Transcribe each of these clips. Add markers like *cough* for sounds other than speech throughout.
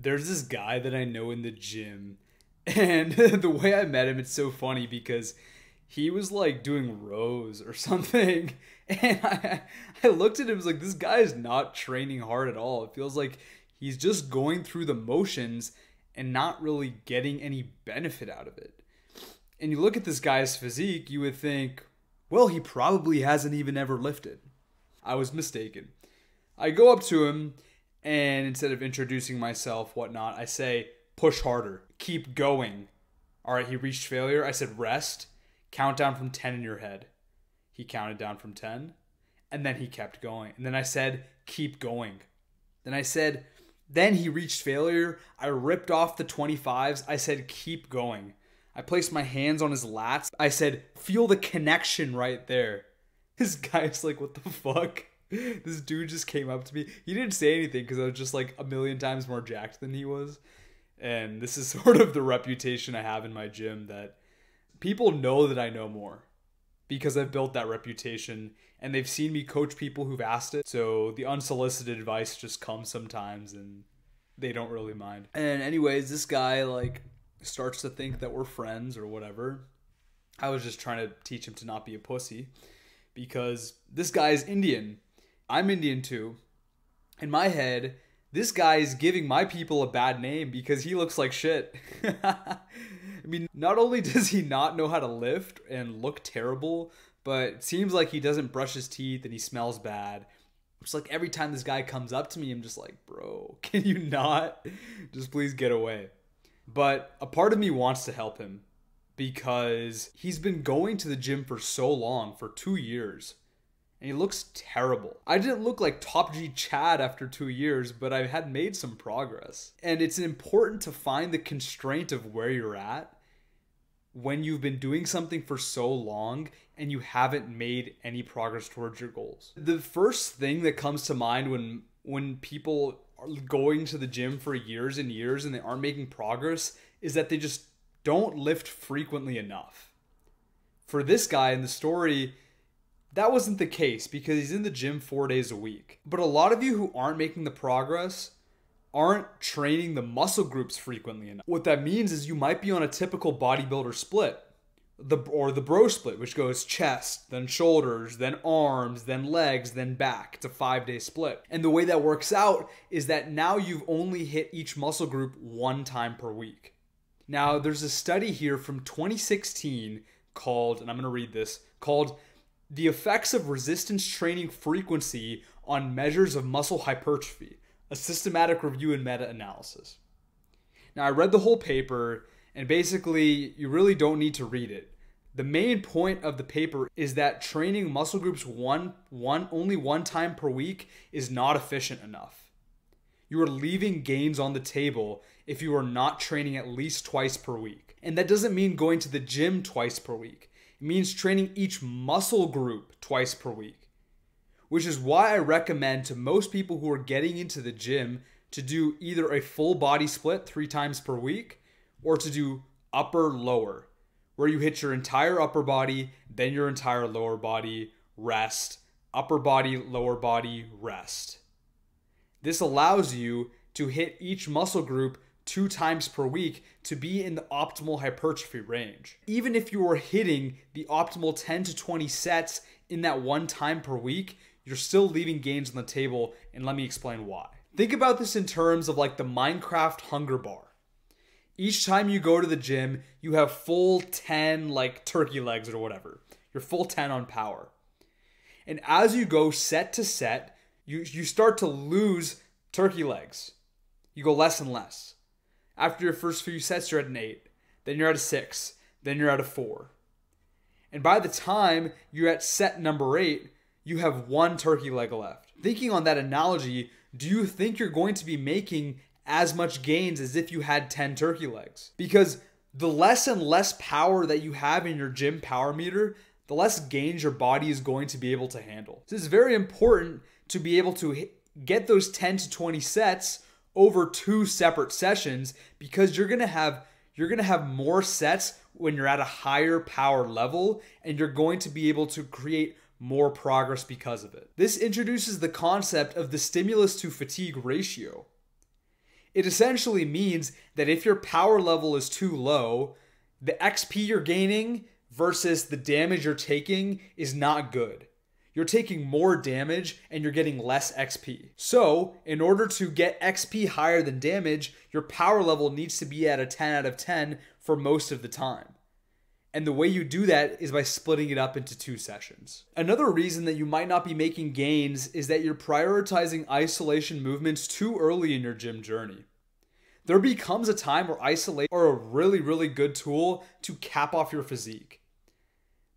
there's this guy that I know in the gym, *laughs* and *laughs* the way I met him, it's so funny because he was like doing rows or *laughs* something, and I, I looked at him, I was like, this guy is not training hard at all. It feels like he's just going through the motions and not really getting any benefit out of it. And you look at this guy's physique, you would think, well, he probably hasn't even ever lifted. I was mistaken. I go up to him and instead of introducing myself, whatnot, I say, push harder, keep going. All right, he reached failure. I said, rest, count down from 10 in your head. He counted down from 10, and then he kept going. And then I said, keep going. Then I said, then he reached failure. I ripped off the 25s. I said, keep going. I placed my hands on his lats. I said, feel the connection right there. This guy's like, what the fuck? *laughs* this dude just came up to me. He didn't say anything because I was just like a million times more jacked than he was. And this is *laughs* sort of the reputation I have in my gym that people know that I know more because I've built that reputation and they've seen me coach people who've asked it. So the unsolicited advice just comes sometimes and they don't really mind. And anyways, this guy like starts to think that we're friends or whatever. I was just trying to teach him to not be a pussy because this guy is Indian I'm Indian too. In my head, this guy is giving my people a bad name because he looks like shit. *laughs* I mean, not only *laughs* does he not know how to lift and look terrible, but it seems like he doesn't brush his teeth and he smells bad. It's like every time this guy comes up to me, I'm just like, bro, *laughs* can you not? Just please get away. But a part of me wants to help him because he's been going to the gym for so long, for two years and he looks terrible. I didn't look like Top G Chad after two years, but I had made some progress. And it's important to find the constraint of where you're at when you've been doing something for so long and you haven't made any progress towards your goals. The first thing that comes to mind when when people are going to the gym for years and years and they aren't making progress is that they just don't lift frequently enough. For this guy in the story, that wasn't the case because he's in the gym four days a week. But a lot of you who aren't making the progress aren't training the muscle groups frequently enough. What that means is you might be on a typical bodybuilder split. The, or the bro split, which goes chest, then shoulders, then arms, then legs, then back. It's a five day split. And the way that works out is that now you've only hit each muscle group one time per week. Now, there's a study here from 2016 called, and I'm going to read this, called the effects of resistance training frequency on measures of muscle hypertrophy, a systematic review and meta analysis. Now, I read the whole paper, and basically, you really don't need to read it. The main point of the paper is that training muscle groups one, one, only one time per week is not efficient enough. You are leaving gains on the table if you are not training at least twice per week. And that doesn't mean going to the gym twice per week. Means training each muscle group twice per week, which is why I recommend to most people who are getting into the gym to do either a full body split three times per week or to do upper lower, where you hit your entire upper body, then your entire lower body, rest, upper body, lower body, rest. This allows you to hit each muscle group two times per week to be in the optimal hypertrophy range. Even if you are hitting the optimal 10 to 20 sets in that one time per week, you're still leaving gains on the table, and let me explain why. Think about this in terms of like the Minecraft hunger bar. Each time you go to the gym, you have full 10 like turkey legs or whatever. You're full 10 on power. And as you go set to set, you, you start to lose turkey legs. You go less and less. After your first few sets, you're at an 8. Then you're at a 6. Then you're at a 4. And by the time you're at set number 8, you have one turkey leg left. Thinking on that analogy, do you think you're going to be making as much gains as if you had 10 turkey legs? Because the less and less power that you have in your gym power meter, the less gains your body is going to be able to handle. So it's very important to be able to get those 10 to 20 sets over two separate sessions because you're going to have you're going to have more sets when you're at a higher power level and you're going to be able to create more progress because of it. This introduces the concept of the stimulus to fatigue ratio. It essentially means that if your power level is too low, the XP you're gaining versus the damage you're taking is not good. You're taking more damage and you're getting less XP. So, in order to get XP higher than damage, your power level needs to be at a 10 out of 10 for most of the time. And the way you do that is by splitting it up into two sessions. Another reason that you might not be making gains is that you're prioritizing isolation movements too early in your gym journey. There becomes a time where isolate are a really, really good tool to cap off your physique.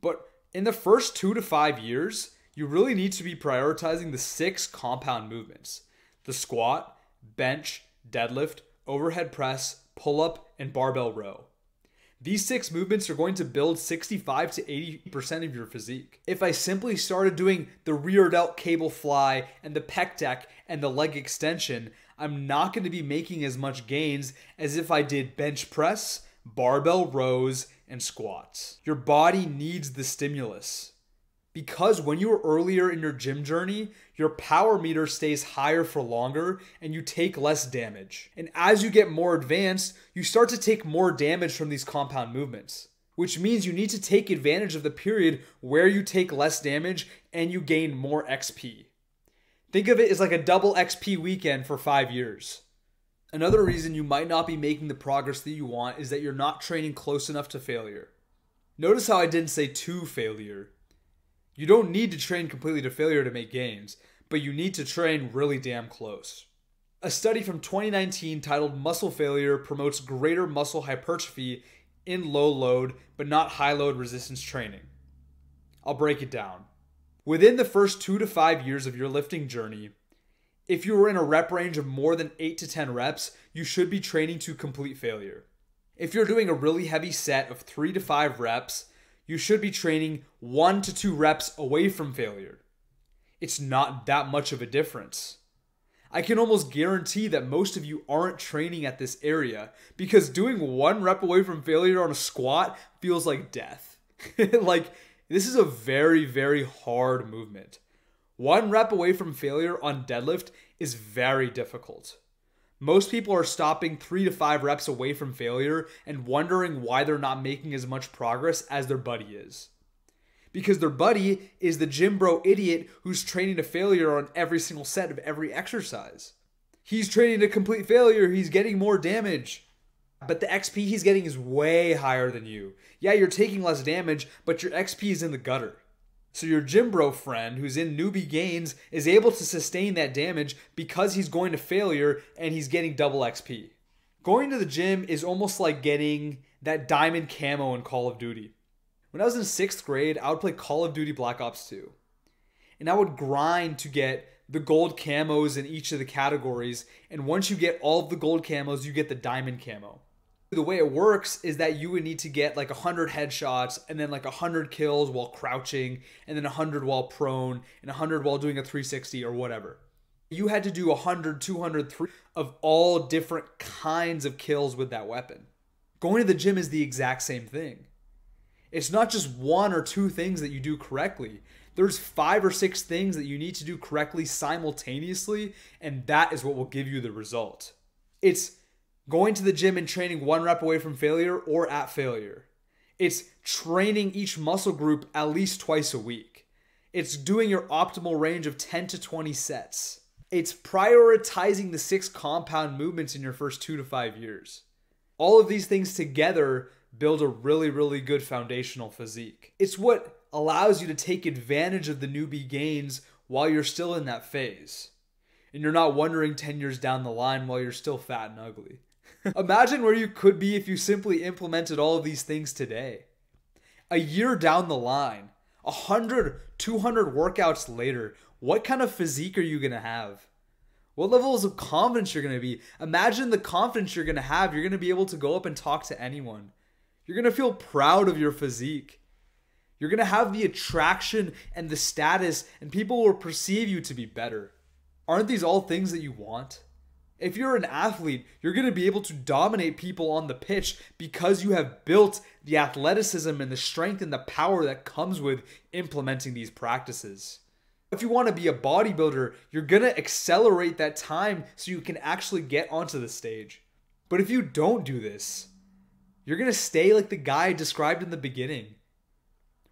But in the first two to five years, you really need to be prioritizing the six compound movements the squat, bench, deadlift, overhead press, pull up, and barbell row. These six movements are going to build 65 to 80% of your physique. If I simply started doing the rear delt cable fly and the pec deck and the leg extension, I'm not going to be making as much gains as if I did bench press, barbell rows, and squats. Your body needs the stimulus. Because when you are earlier in your gym journey, your power meter stays higher for longer and you take less damage. And as you get more advanced, you start to take more damage from these compound movements, which means you need to take advantage of the period where you take less damage and you gain more XP. Think of it as like a double XP weekend for five years. Another reason you might not be making the progress that you want is that you're not training close enough to failure. Notice how I didn't say to failure. You don't need to train completely to failure to make gains, but you need to train really damn close. A study from 2019 titled Muscle Failure promotes greater muscle hypertrophy in low load but not high load resistance training. I'll break it down. Within the first two to five years of your lifting journey, if you were in a rep range of more than 8 to 10 reps, you should be training to complete failure. If you're doing a really heavy set of 3 to 5 reps, you should be training one to two reps away from failure. It's not that much of a difference. I can almost guarantee that most of you aren't training at this area because doing one rep away from failure on a squat feels like death. *laughs* like, this is a very, very hard movement. One rep away from failure on deadlift is very difficult. Most people are stopping three to five reps away from failure and wondering why they're not making as much progress as their buddy is. Because their buddy is the gym bro idiot who's training to failure on every single set of every exercise. He's training to complete failure, he's getting more damage. But the XP he's getting is way higher than you. Yeah, you're taking less damage, but your XP is in the gutter. So your gym bro friend who's in newbie gains is able to sustain that damage because he's going to failure and he's getting double XP. Going to the gym is almost like getting that diamond camo in Call of Duty. When I was in sixth grade, I would play Call of Duty Black Ops 2. And I would grind to get the gold camos in each of the categories. And once you get all of the gold camos, you get the diamond camo the way it works is that you would need to get like 100 headshots and then like 100 kills while crouching and then 100 while prone and 100 while doing a 360 or whatever. You had to do 100 200 3 of all different kinds of kills with that weapon. Going to the gym is the exact same thing. It's not just one or two things that you do correctly. There's five or six things that you need to do correctly simultaneously and that is what will give you the result. It's going to the gym and training one rep away from failure or at failure. It's training each muscle group at least twice a week. It's doing your optimal range of 10 to 20 sets. It's prioritizing the six compound movements in your first two to five years. All of these things together build a really, really good foundational physique. It's what allows you to take advantage of the newbie gains while you're still in that phase. And you're not wondering 10 years down the line while you're still fat and ugly. Imagine where you could be if you simply implemented all of these things today. A year down the line, 100, 200 workouts later, what kind of physique are you going to have? What levels of confidence you're going to be? Imagine the confidence you're going to have. You're going to be able to go up and talk to anyone. You're going to feel proud of your physique. You're going to have the attraction and the status, and people will perceive you to be better. Aren't these all things that you want? If you're an athlete, you're going to be able to dominate people on the pitch because you have built the athleticism and the strength and the power that comes with implementing these practices. If you want to be a bodybuilder, you're going to accelerate that time so you can actually get onto the stage. But if you don't do this, you're going to stay like the guy described in the beginning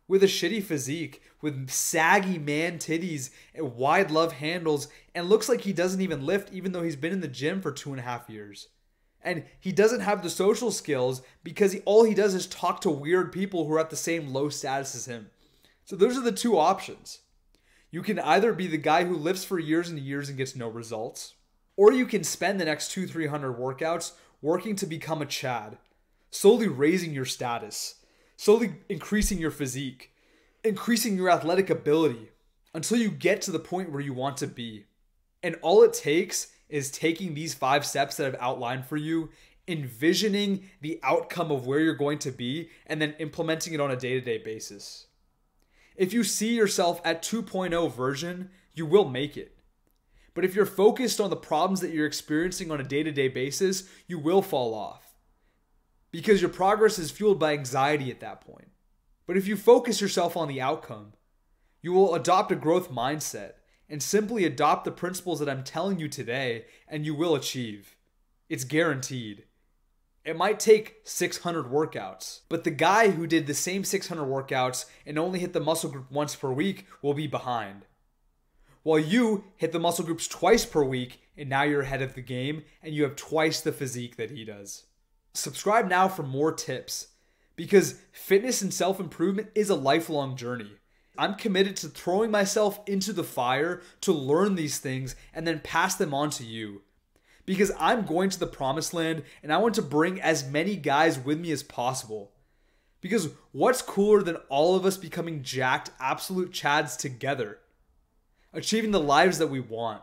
with a shitty physique, with saggy man titties and wide love handles, and looks like he doesn't even lift, even though he's been in the gym for two and a half years. And he doesn't have the social skills because he, all he does is talk to weird people who are at the same low status as him. So those are the two options. You can either be the guy who lifts for years and years and gets no results, or you can spend the next two, three hundred workouts working to become a Chad, slowly raising your status, slowly increasing your physique, increasing your athletic ability until you get to the point where you want to be. And all it takes is taking these five steps that I've outlined for you, envisioning the outcome of where you're going to be, and then implementing it on a day to day basis. If you see yourself at 2.0 version, you will make it. But if you're focused on the problems that you're experiencing on a day to day basis, you will fall off because your progress is fueled by anxiety at that point. But if you focus yourself on the outcome, you will adopt a growth mindset and simply adopt the principles that I'm telling you today, and you will achieve. It's guaranteed. It might take 600 workouts, but the guy who did the same 600 workouts and only hit the muscle group once per week will be behind. While you hit the muscle groups twice per week, and now you're ahead of the game, and you have twice the physique that he does. Subscribe now for more tips because fitness and self improvement is a lifelong journey. I'm committed to throwing myself into the fire to learn these things and then pass them on to you. Because I'm going to the promised land and I want to bring as many guys with me as possible. Because what's cooler than all of us becoming jacked absolute chads together? Achieving the lives that we want.